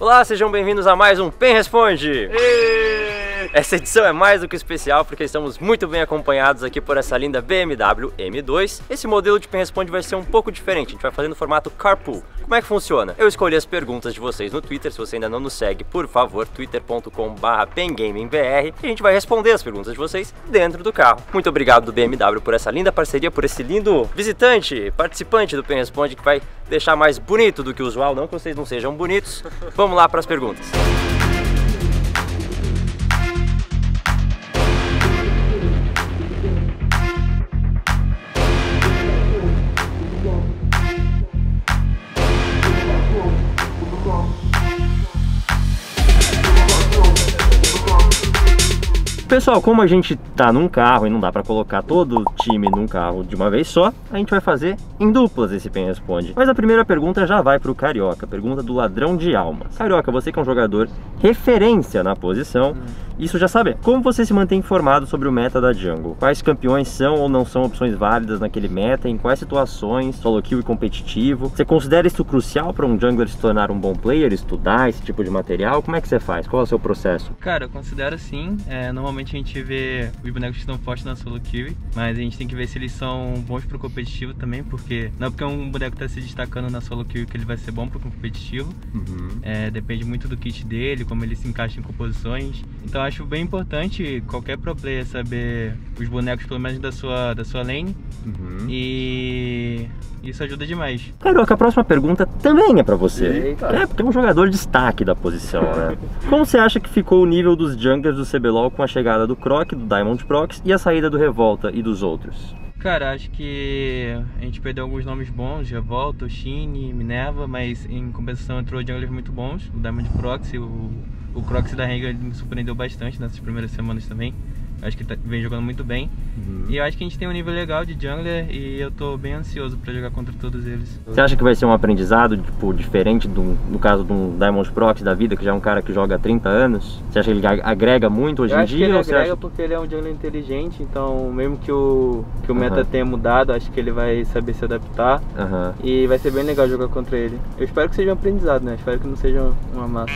Olá, sejam bem-vindos a mais um PEN Responde! Essa edição é mais do que especial porque estamos muito bem acompanhados aqui por essa linda BMW M2. Esse modelo de PEN Responde vai ser um pouco diferente, a gente vai fazer no formato Carpool. Como é que funciona? Eu escolhi as perguntas de vocês no Twitter, se você ainda não nos segue, por favor, twitter.com.br pengamingbr e a gente vai responder as perguntas de vocês dentro do carro. Muito obrigado do BMW por essa linda parceria, por esse lindo visitante, participante do PEN Responde que vai deixar mais bonito do que o usual, não que vocês não sejam bonitos. Vamos lá para as perguntas. Pessoal, como a gente tá num carro e não dá para colocar todo o time num carro de uma vez só, a gente vai fazer em duplas esse Pen Responde. Mas a primeira pergunta já vai pro Carioca, pergunta do ladrão de almas. Carioca, você que é um jogador referência na posição, hum isso já sabe. Como você se mantém informado sobre o meta da jungle? Quais campeões são ou não são opções válidas naquele meta? Em quais situações? Solo kill e competitivo? Você considera isso crucial para um jungler se tornar um bom player? Estudar esse tipo de material? Como é que você faz? Qual é o seu processo? Cara, eu considero sim. É, normalmente a gente vê os bonecos que estão fortes na solo kill, mas a gente tem que ver se eles são bons pro competitivo também, porque não é porque um boneco tá se destacando na solo kill que ele vai ser bom pro competitivo. Uhum. É, depende muito do kit dele, como ele se encaixa em composições. Então acho bem importante qualquer pro player saber os bonecos, pelo menos da sua, da sua lane. Uhum. E isso ajuda demais. Carioca, a próxima pergunta também é para você. Eita. É, porque é um jogador de destaque da posição, né? Como você acha que ficou o nível dos junglers do CBLOL com a chegada do Croc, do Diamond Prox e a saída do Revolta e dos outros? Cara, acho que a gente perdeu alguns nomes bons, Revolta, Shine, Minerva, mas em compensação entrou junglers muito bons, o Diamond Proxy, o o Crocs da Renga me surpreendeu bastante nessas primeiras semanas também. Acho que tá, vem jogando muito bem. Uhum. E eu acho que a gente tem um nível legal de jungler e eu tô bem ansioso para jogar contra todos eles. Você acha que vai ser um aprendizado, tipo, diferente do, no caso de um Diamond Prox da vida, que já é um cara que joga há 30 anos? Você acha que ele agrega muito hoje eu em dia? Que ele agrega acha... porque ele é um jungler inteligente, então mesmo que o, que o meta uhum. tenha mudado, acho que ele vai saber se adaptar. Uhum. E vai ser bem legal jogar contra ele. Eu espero que seja um aprendizado, né? espero que não seja uma massa.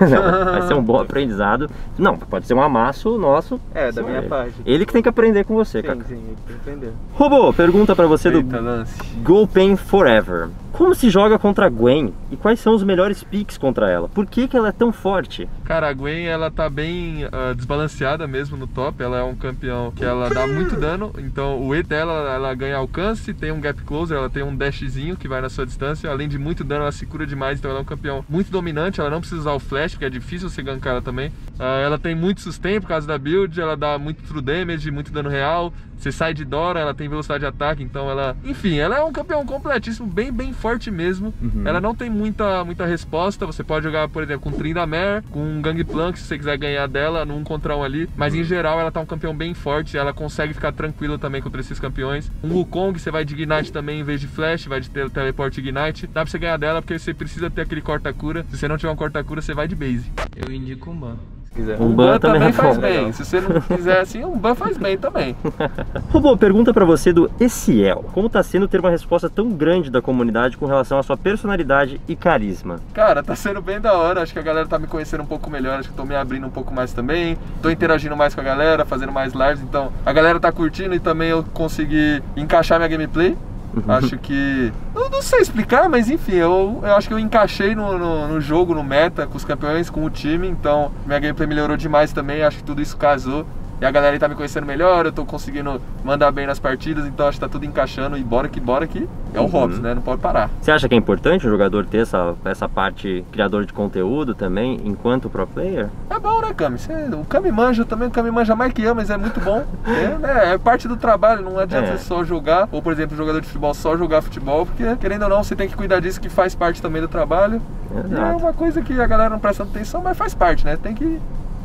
não, vai ser um bom aprendizado. Não, pode ser um amasso nosso. É, da minha parte. Ele que tem que aprender com você, cara. Sim, sim, ele tem que aprender. Robô, pergunta pra você Eita, do lance. Go Pain Forever. Como se joga contra a Gwen e quais são os melhores picks contra ela? Por que, que ela é tão forte? Cara, a Gwen ela tá bem uh, desbalanceada mesmo no top. Ela é um campeão que ela dá muito dano. Então o E dela ela ganha alcance, tem um gap closer, ela tem um dashzinho que vai na sua distância. Além de muito dano, ela se cura demais. Então ela é um campeão muito dominante. Ela não precisa usar o flash, porque é difícil você gankar ela também. Uh, ela tem muito sustain por causa da build. Ela dá muito true damage, muito dano real. Você sai de Dora, ela tem velocidade de ataque, então ela. Enfim, ela é um campeão completíssimo, bem, bem forte mesmo. Uhum. Ela não tem muita, muita resposta. Você pode jogar, por exemplo, com Tryndamere, com Gangplank, se você quiser ganhar dela, num contra um ali. Mas uhum. em geral, ela tá um campeão bem forte. Ela consegue ficar tranquila também contra esses campeões. Um Wukong, você vai de Ignite também em vez de Flash, vai de ter Teleport Ignite. Dá pra você ganhar dela porque você precisa ter aquele corta-cura. Se você não tiver um corta-cura, você vai de base. Eu indico um ban quiser. Um, um ban, ban também, também faz bem. Se você não quiser assim, um ban faz bem também. Robô, pergunta para você do Eciel. Como tá sendo ter uma resposta tão grande da comunidade com relação à sua personalidade e carisma? Cara, tá sendo bem da hora. Acho que a galera tá me conhecendo um pouco melhor. Acho que tô me abrindo um pouco mais também. Tô interagindo mais com a galera, fazendo mais lives. Então, a galera tá curtindo e também eu consegui encaixar minha gameplay. Uhum. acho que. Não sei explicar, mas enfim, eu, eu acho que eu encaixei no, no, no, jogo, no meta, com os campeões, com o time, então minha gameplay melhorou demais também, acho que tudo isso casou. E a galera tá me conhecendo melhor, eu tô conseguindo mandar bem nas partidas, então acho que tá tudo encaixando e bora que bora que é o uhum. Hobbs, né? Não pode parar. Você acha que é importante o jogador ter essa, essa parte criador de conteúdo também, enquanto pro player? É bom, né, Cami? o Cami manja também, o Cami manja mais que eu, mas é muito bom. é, né, é parte do trabalho, não adianta é. só jogar, ou por exemplo, jogador de futebol só jogar futebol, porque querendo ou não, você tem que cuidar disso que faz parte também do trabalho. Exato. E é uma coisa que a galera não presta atenção, mas faz parte, né? Tem que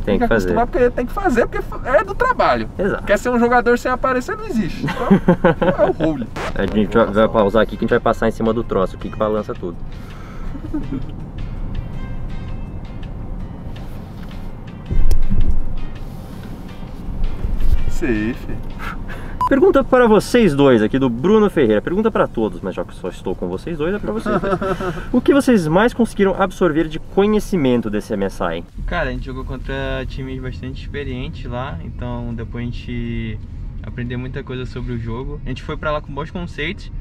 tem, que, que fazer. porque tem que fazer, porque é do trabalho. Exato. Quer ser um jogador sem aparecer, não existe. Então, é o role. A gente vai, vai pausar aqui que a gente vai passar em cima do troço aqui que balança tudo. Safe. Pergunta para vocês dois aqui do Bruno Ferreira. Pergunta para todos, mas já que só estou com vocês dois, é para vocês dois. o que vocês mais conseguiram absorver de conhecimento desse MSI? Cara, a gente jogou contra times bastante experientes lá, então depois a gente aprendeu muita coisa sobre o jogo. A gente foi para lá com bons conceitos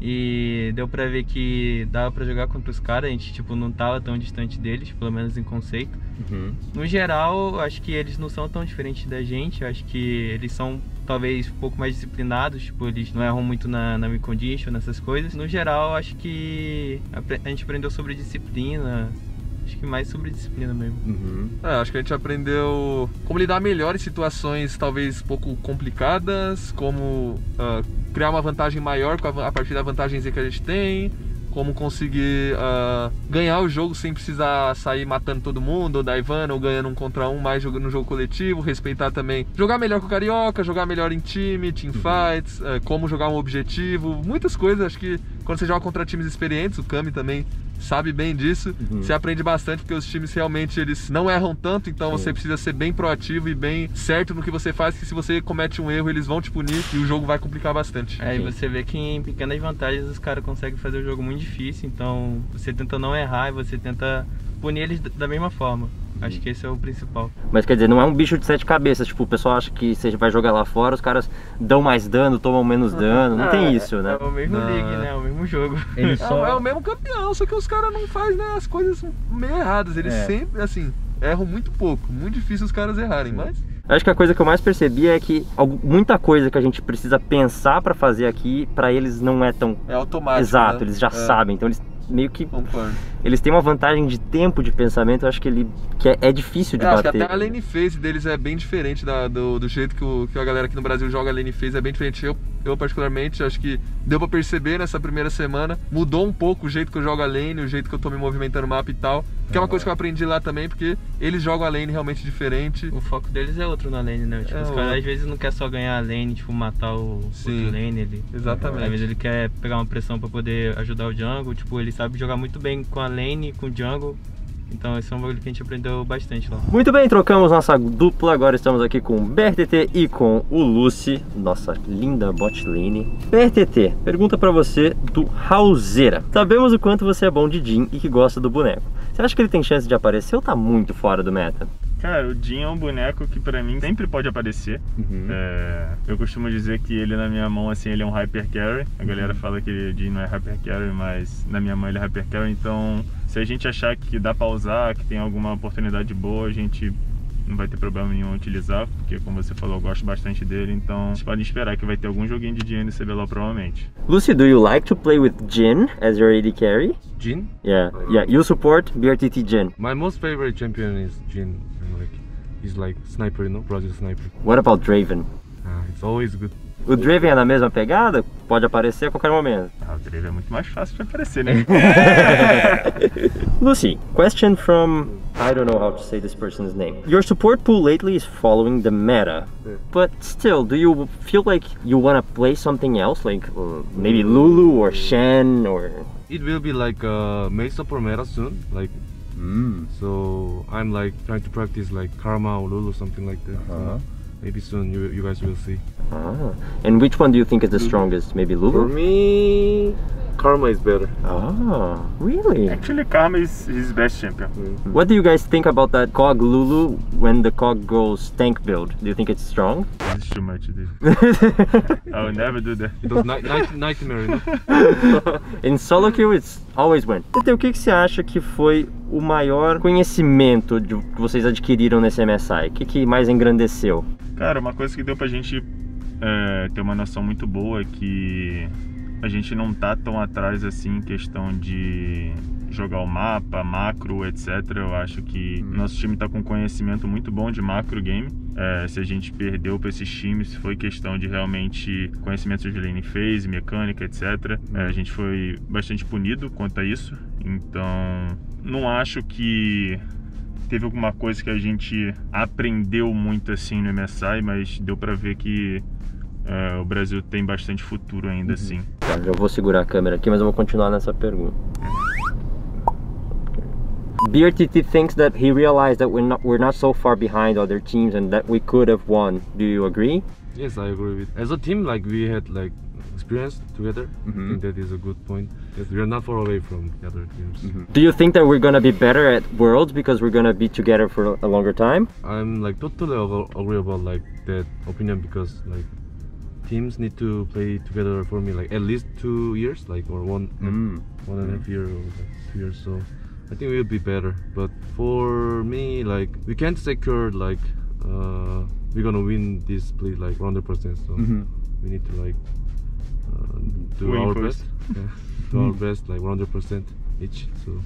e deu pra ver que dava pra jogar contra os caras, a gente tipo, não tava tão distante deles, pelo menos em conceito. Uhum. No geral, acho que eles não são tão diferentes da gente, acho que eles são talvez um pouco mais disciplinados, tipo, eles não erram muito na, na condition, nessas coisas. No geral, acho que a gente aprendeu sobre disciplina, Acho que mais sobre disciplina mesmo. Uhum. É, acho que a gente aprendeu como lidar melhor em situações talvez pouco complicadas, como uh, criar uma vantagem maior a partir da vantagem que a gente tem, como conseguir uh, ganhar o jogo sem precisar sair matando todo mundo, ou daivando, ou ganhando um contra um, mais jogando no jogo coletivo, respeitar também, jogar melhor com o Carioca, jogar melhor em time, team uhum. fights, uh, como jogar um objetivo, muitas coisas, acho que quando você joga contra times experientes, o Kami também sabe bem disso. Uhum. Você aprende bastante porque os times realmente eles não erram tanto, então Sim. você precisa ser bem proativo e bem certo no que você faz, que se você comete um erro, eles vão te punir e o jogo vai complicar bastante. É, e você vê que em pequenas vantagens os caras conseguem fazer o jogo muito difícil, então você tenta não errar e você tenta punir eles da mesma forma. Acho que esse é o principal. Mas quer dizer, não é um bicho de sete cabeças. Tipo, o pessoal acha que você vai jogar lá fora, os caras dão mais dano, tomam menos dano. Não, tem é, isso, né? É o mesmo não. league, né? É o mesmo jogo. Ele só... é, é, o mesmo campeão, só que os caras não fazem né, as coisas meio erradas. Eles é. sempre, assim, erram muito pouco. Muito difícil os caras errarem, mas... Acho que a coisa que eu mais percebi é que muita coisa que a gente precisa pensar para fazer aqui, para eles não é tão é automático. Exato, né? eles já é. sabem. Então eles meio que Concordo. Eles têm uma vantagem de tempo de pensamento, eu acho que ele que é, é difícil de é, bater. Acho que até a lane phase deles é bem diferente da, do, do jeito que, o, que a galera aqui no Brasil joga a lane phase, é bem diferente. Eu, eu particularmente acho que deu para perceber nessa primeira semana, mudou um pouco o jeito que eu jogo a lane, o jeito que eu tô me movimentando no mapa e tal. Que é uma coisa que eu aprendi lá também, porque eles jogam a lane realmente diferente. O foco deles é outro na lane, né? Tipo, é os caras às vezes não quer só ganhar a lane, tipo, matar o Sim, outro lane. Ele, exatamente. Às vezes ele quer pegar uma pressão para poder ajudar o jungle. Tipo, ele sabe jogar muito bem com a lane, com jungle. Então esse é um bagulho que a gente aprendeu bastante lá. Muito bem, trocamos nossa dupla, agora estamos aqui com o BRTT e com o Lucy, nossa linda bot lane. BRTT, pergunta para você do Rauseira. Sabemos o quanto você é bom de Jin e que gosta do boneco. Você acha que ele tem chance de aparecer ou tá muito fora do meta? Cara, o Jin é um boneco que pra mim sempre pode aparecer. Uhum. É, eu costumo dizer que ele na minha mão, assim, ele é um hyper carry. A uhum. galera fala que o Jin não é hyper carry, mas na minha mão ele é hyper carry. Então, se a gente achar que dá pra usar, que tem alguma oportunidade boa, a gente não vai ter problema nenhum utilizar, porque como você falou, eu gosto bastante dele, então vocês podem esperar que vai ter algum joguinho de Jin no CBLOL provavelmente. Lucy, do you like to play with Jin as your AD carry? Jin? Yeah, yeah. You support BRTT Jin. My most favorite champion is Jin. Like he's like sniper, you know, Brazil sniper. What about Draven? Ah, it's always good. O Draven é na mesma pegada? Pode aparecer a qualquer momento. Ah, o Draven é muito mais fácil de aparecer, né? Lucy, question from I don't know how to say this person's name. Your support pool lately is following the meta, yeah. but still, do you feel like you want to play something else, like uh, maybe Lulu or Shen or? It will be like uh, Mesa support meta soon, like. Mm. So I'm like trying to practice like Karma or Lulu, something like that. Uh -huh. so maybe soon you, you guys will see. Ah. And which one do you think is the strongest? Maybe Lulu? For me, Karma is better. Ah, really? Actually, Karma is his best champion. Mm. What do you guys think about that Cog Lulu when the Cog goes tank build? Do you think it's strong? It's too much, dude. I would never do that. It was night, night, nightmare? In solo queue, it's always win. Então, o que, que você acha que foi o maior conhecimento de, que vocês adquiriram nesse MSI? O que, que mais engrandeceu? Cara, uma coisa que deu pra gente é, ter uma noção muito boa é que a gente não tá tão atrás assim em questão de jogar o mapa, macro, etc. Eu acho que hum. nosso time tá com conhecimento muito bom de macro game. É, se a gente perdeu para esses times, foi questão de realmente conhecimento de lane phase, mecânica, etc. É, a gente foi bastante punido quanto a isso. Então, não acho que teve alguma coisa que a gente aprendeu muito assim no MSI, mas deu para ver que é, o Brasil tem bastante futuro ainda uhum. assim. Tá, já vou segurar a câmera aqui, mas eu vou continuar nessa pergunta. BRTT thinks that he realized that we're not, we're not so far behind other teams and that we could have won. Do you agree? Yes, I agree with. As a team, like we had like experience together. I mm-hmm. think that is a good point. Yes, we are not far away from the other teams. Mm-hmm. Do you think that we're gonna be better at Worlds because we're gonna be together for a longer time? I'm like totally agree about like that opinion because like teams need to play together for me like at least two years, like or one one and a half year or like two years. So I think we'll be better. But for me, like we can't secure like uh, we're gonna win this split like 100 percent. So we need to like uh, do Win our first. best. Yeah, do our best like 100 percent each. So.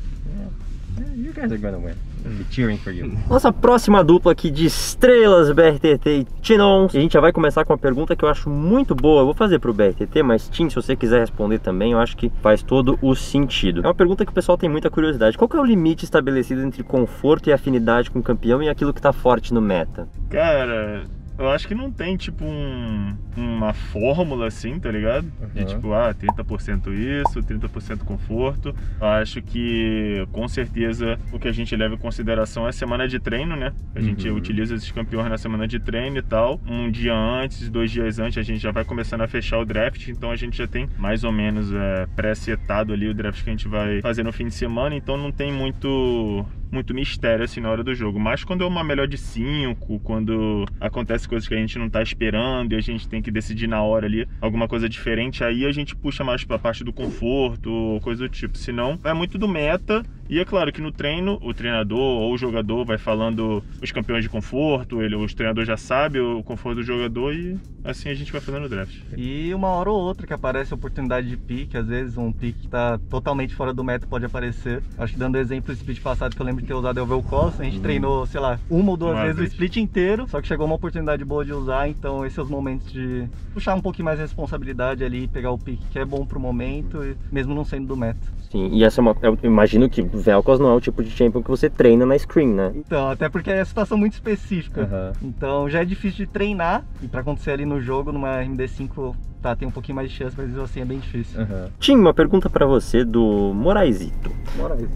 You guys are gonna win. Be cheering for you. Nossa próxima dupla aqui de estrelas, BRTT e Tinons. E a gente já vai começar com uma pergunta que eu acho muito boa. Eu vou fazer pro BRTT, mas Tim, se você quiser responder também, eu acho que faz todo o sentido. É uma pergunta que o pessoal tem muita curiosidade. Qual que é o limite estabelecido entre conforto e afinidade com o campeão e aquilo que tá forte no meta? Cara, eu acho que não tem, tipo, um, uma fórmula assim, tá ligado? De tipo, ah, 30% isso, 30% conforto. Eu acho que, com certeza, o que a gente leva em consideração é a semana de treino, né? A gente utiliza esses campeões na semana de treino e tal. Um dia antes, dois dias antes, a gente já vai começando a fechar o draft, então a gente já tem mais ou menos é, pré-setado ali o draft que a gente vai fazer no fim de semana, então não tem muito muito mistério assim na hora do jogo. Mas quando é uma melhor de 5, quando acontece coisas que a gente não tá esperando e a gente tem que decidir na hora ali alguma coisa diferente, aí a gente puxa mais pra parte do conforto ou coisa do tipo. Senão, é muito do meta. E é claro que no treino, o treinador ou o jogador vai falando os campeões de conforto, ele, os treinadores já sabem o conforto do jogador e assim a gente vai fazendo o draft. E uma hora ou outra que aparece a oportunidade de pique, às vezes um pique que tá totalmente fora do meta pode aparecer. Acho que dando exemplo do split passado que eu lembro de ter usado é o Velcos, a gente treinou, sei lá, uma ou duas Uma vezes vez. o split inteiro, só que chegou uma oportunidade boa de usar, então esses são os momentos de puxar um pouquinho mais a responsabilidade ali, pegar o pique que é bom pro momento, mesmo não sendo do meta. Sim, e essa é uma. Eu imagino que Velcos não é o tipo de champion que você treina na screen, né? Então, até porque é situação muito específica. Aham. Então já é difícil de treinar e pra acontecer ali no jogo, numa MD5, tá, tem um pouquinho mais de chance, mas assim é bem difícil. Tim, uma pergunta pra você do Moraizito.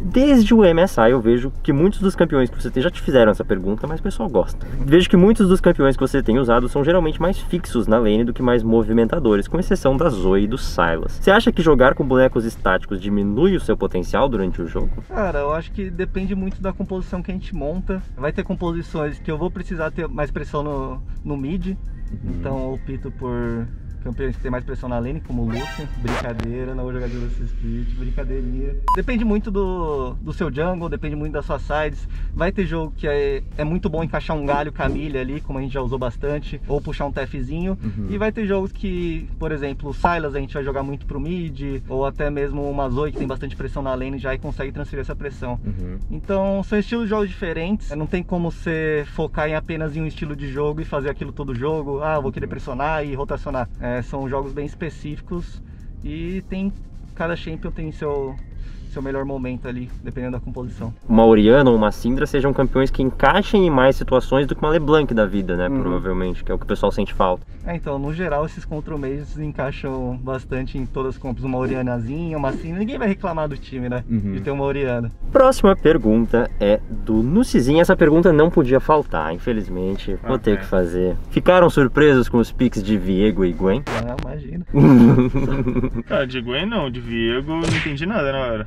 Desde o MSI eu vejo que muitos dos campeões que você tem já te fizeram essa pergunta, mas o pessoal gosta. Vejo que muitos dos campeões que você tem usado são geralmente mais fixos na lane do que mais movimentadores, com exceção da Zoe e do Silas. Você acha que jogar com bonecos estáticos diminui o seu potencial durante o jogo? Cara, eu acho que depende muito da composição que a gente monta. Vai ter composições que eu vou precisar ter mais pressão no, no mid, então eu opto por campeões que tem mais pressão na lane, como o Lucian. Brincadeira, não vou jogar de Lucian Spirit, brincadeirinha. Depende muito do, do seu jungle, depende muito das suas sides. Vai ter jogo que é, é muito bom encaixar um galho Camille ali, como a gente já usou bastante, ou puxar um TFzinho. E vai ter jogos que, por exemplo, o Silas a gente vai jogar muito pro mid, ou até mesmo uma Zoe que tem bastante pressão na lane já e consegue transferir essa pressão. Então são estilos de jogos diferentes. Não tem como você focar em apenas em um estilo de jogo e fazer aquilo todo jogo. Ah, vou querer pressionar e rotacionar. É, são jogos bem específicos e tem cada champion tem seu seu melhor momento ali, dependendo da composição. Uma Oriana ou uma Syndra sejam campeões que encaixem em mais situações do que uma LeBlanc da vida, né? Uhum. Provavelmente, que é o que o pessoal sente falta. É, então, no geral, esses control mages encaixam bastante em todas as compras. Uma Orianazinha, uma Syndra. Ninguém vai reclamar do time, né? De ter uma Oriana. Próxima pergunta é do Nucizinho. Essa pergunta não podia faltar, infelizmente. Vou ter Ok. que fazer. Ficaram surpresos com os picks de Viego e Gwen? Ah, imagina. Cara, de Gwen não, de Viego eu não entendi nada na hora.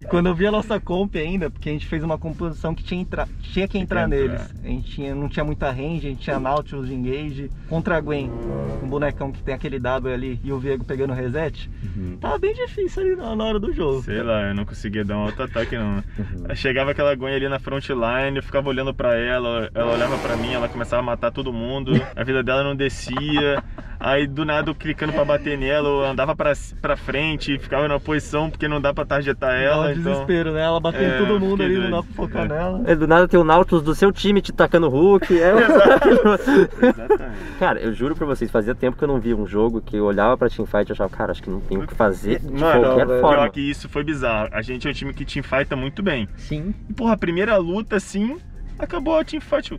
E quando eu vi a nossa comp ainda, porque a gente fez uma composição que tinha, entra... tinha que entrar neles. A gente tinha, não tinha muita range, a gente tinha Nautilus de engage. Contra a Gwen, um bonecão que tem aquele W ali e o Viego pegando reset. Tava bem difícil ali na na hora do jogo. Sei lá, eu não conseguia dar um auto-ataque não. Chegava aquela Gwen ali na frontline, eu ficava olhando pra ela, ela olhava pra mim, ela começava a matar todo mundo, a vida dela não descia. Aí do nada eu clicando pra bater nela, eu andava pra, pra frente, ficava na posição porque não dá pra targetar ela. Então... desespero, né? Ela batendo É, todo mundo ali, não dá pra focar É. nela. É, Do nada tem o Nautilus do seu time te tacando hook. É... Exatamente. cara, eu juro pra vocês, fazia tempo que eu não via um jogo que eu olhava pra teamfight e achava, cara, acho que não tem o que fazer de Mano, qualquer pior forma. que isso foi bizarro. A gente é um time que teamfighta muito bem. Sim. E porra, a primeira luta assim, acabou a teamfight.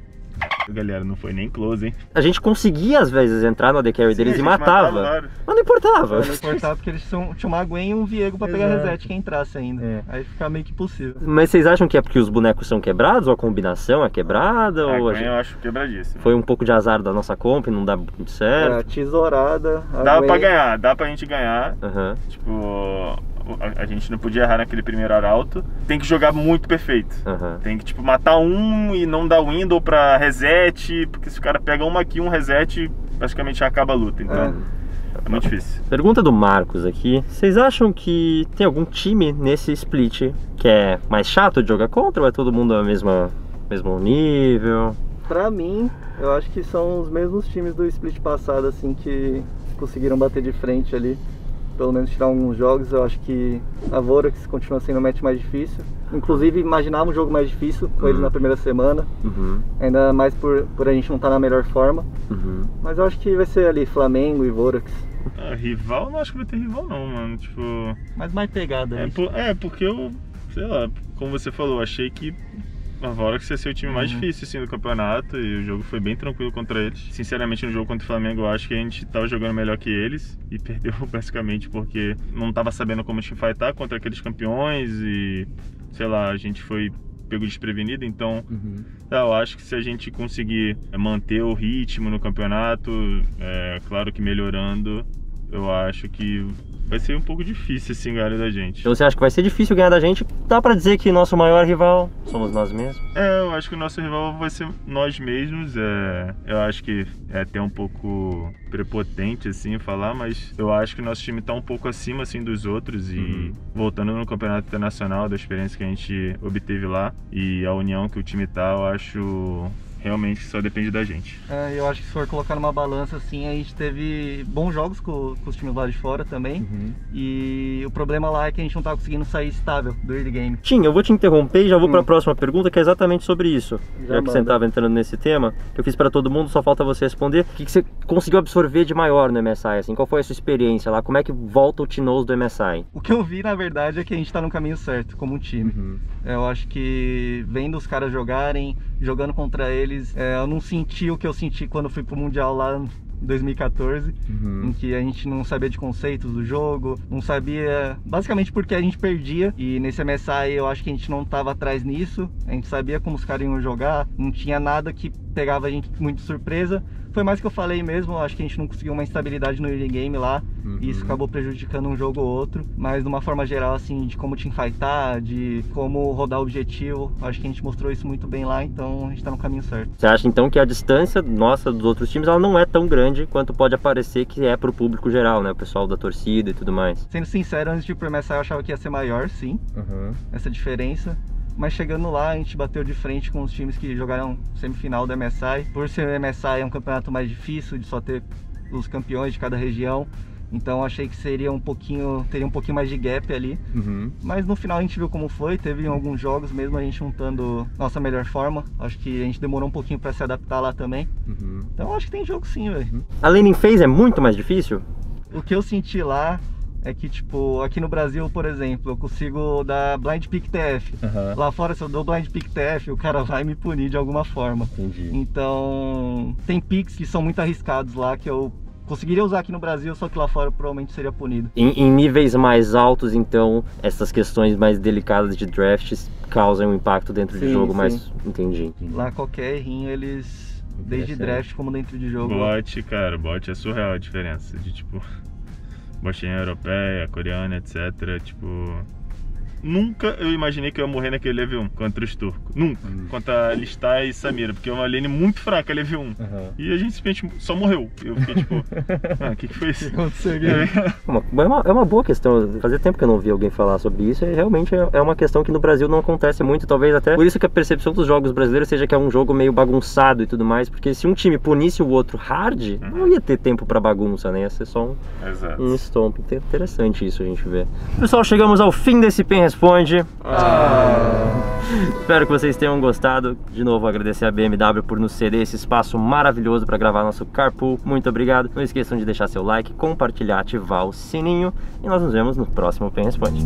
Galera, não foi nem close, hein? A gente conseguia às vezes entrar no AD Carry Sim, deles e matava. matava mas não importava. Não importava porque eles tinham, tinham uma Gwen e um Viego pra pegar Exato. reset quem entrasse ainda. É. Aí fica meio que impossível. Mas vocês acham que é porque os bonecos são quebrados ou a combinação é quebrada? A ou a Gwen gente- eu acho quebradíssimo. Foi um pouco de azar da nossa comp, não dá muito É, certo. a tesourada. Dá Gwen- pra ganhar, dá pra gente ganhar. Aham. Tipo, a, a gente não podia errar naquele primeiro arauto. Tem que jogar muito perfeito. Aham. Tem que, tipo, matar um e não dar window pra reset, porque se o cara pega uma aqui, um reset, basicamente já acaba a luta. Então, É. é, muito difícil. Pergunta do Marcos aqui. Vocês acham que tem algum time nesse split que é mais chato de jogar contra ou é todo mundo ao mesmo, mesmo nível? Pra mim, eu acho que são os mesmos times do split passado, assim, que conseguiram bater de frente ali. Pelo menos tirar alguns jogos. Eu acho que a Vorax continua sendo o match mais difícil. Inclusive, imaginava um jogo mais difícil com eles Uhum. na primeira semana. Uhum, Ainda mais por, por a gente não estar na melhor forma. uhum. Mas eu acho que vai ser ali Flamengo e Vorax. Ah, rival, não acho que vai ter rival não, mano. Tipo, Mas mais pegada é, ali. por- é, porque eu, sei lá, como você falou, achei que a Vorax ia ser o time mais Uhum. difícil assim, do campeonato e o jogo foi bem tranquilo contra eles. Sinceramente, no jogo contra o Flamengo, eu acho que a gente tava jogando melhor que eles e perdeu basicamente porque não tava sabendo como teamfightar contra aqueles campeões e, sei lá, a gente foi pego desprevenido, então Mhm. é, eu acho que se a gente conseguir manter o ritmo no campeonato, é, claro que melhorando, eu acho que vai ser um pouco difícil assim ganhar da gente. Então você acha que vai ser difícil ganhar da gente? Dá pra dizer que nosso maior rival somos nós mesmos? É, eu acho que o nosso rival vai ser nós mesmos. É, eu acho que é até um pouco prepotente assim falar, mas eu acho que o nosso time tá um pouco acima assim dos outros e Uhum. voltando no campeonato internacional da experiência que a gente obteve lá e a união que o time tá, eu acho realmente só depende da gente. É, eu acho que se for colocar numa balança assim, a gente teve bons jogos com, com os times lá de fora também. Uhum. E o problema lá é que a gente não tá conseguindo sair estável do early game. Tim, eu vou te interromper e já vou Hum. pra próxima pergunta, que é exatamente sobre isso. Já, Já que você estava entrando nesse tema, que eu fiz pra todo mundo, só falta você responder. O que, que você conseguiu absorver de maior no MSI? Assim? Qual foi a sua experiência lá? Como é que volta o Tinoz do MSI? O que eu vi, na verdade, é que a gente tá no caminho certo como um time. Uhum. Eu acho que vendo os caras jogarem, jogando contra eles, é, eu não senti o que eu senti quando fui pro Mundial lá 2014, Uhum. em que a gente não sabia de conceitos do jogo, não sabia, basicamente porque a gente perdia, e nesse MSI eu acho que a gente não tava atrás nisso, a gente sabia como os caras iam jogar, não tinha nada que pegava a gente muito surpresa. Foi mais que eu falei mesmo, acho que a gente não conseguiu uma estabilidade no early game lá, e isso acabou prejudicando um jogo ou outro, mas de uma forma geral, assim, de como teamfightar, de como rodar o objetivo, acho que a gente mostrou isso muito bem lá, então a gente tá no caminho certo. Você acha então que a distância nossa dos outros times ela não é tão grande quanto pode aparecer que é pro público geral, né? O pessoal da torcida e tudo mais. Sendo sincero, antes de ir pro MSI eu achava que ia ser maior, sim, essa diferença. Mas chegando lá, a gente bateu de frente com os times que jogaram semifinal do MSI. Por ser o MSI é um campeonato mais difícil, de só ter os campeões de cada região. Então achei que seria um pouquinho, teria um pouquinho mais de gap ali. Mhm. Mas no final a gente viu como foi, teve alguns jogos mesmo a gente juntando nossa melhor forma. Acho que a gente demorou um pouquinho pra se adaptar lá também. Mhm. Então acho que tem jogo sim, velho. A laning phase é muito mais difícil? O que eu senti lá é que, tipo, aqui no Brasil, por exemplo, eu consigo dar blind pick TF. Lá fora, se eu dou blind pick TF, o cara vai me punir de alguma forma. Entendi. Então, tem picks que são muito arriscados lá que eu conseguiria usar aqui no Brasil, só que lá fora provavelmente seria punido. Em, em níveis mais altos, então, essas questões mais delicadas de drafts causam um impacto dentro de Sim, jogo, sim. mas entendi. Lá qualquer errinho eles, desde draft como dentro de jogo. Bot, cara, bot é surreal a diferença de tipo botinha europeia, coreana, etc. Tipo, nunca eu imaginei que eu ia morrer naquele level 1 contra os turcos. Nunca. Contra Listar e Samira, porque é uma lane muito fraca, level 1. E a gente simplesmente só morreu. Eu fiquei tipo, ah, o que, que foi isso? Aconteceu aqui. Uma- é, uma, é uma boa questão. Fazia tempo que eu não vi alguém falar sobre isso. E realmente é, é uma questão que no Brasil não acontece muito. Talvez até por isso que a percepção dos jogos brasileiros seja que é um jogo meio bagunçado e tudo mais. Porque se um time punisse o outro hard, não ia ter tempo pra bagunça, né? Ia ser só um, Exato. um stomp. Inte- Interessante isso a gente ver. Pessoal, chegamos ao fim desse Pen Responde. Espero que vocês tenham gostado. De novo, agradecer a BMW por nos ceder esse espaço maravilhoso para gravar nosso Carpool. Muito obrigado. Não esqueçam de deixar seu like, compartilhar, ativar o sininho. E nós nos vemos no próximo Pen Responde.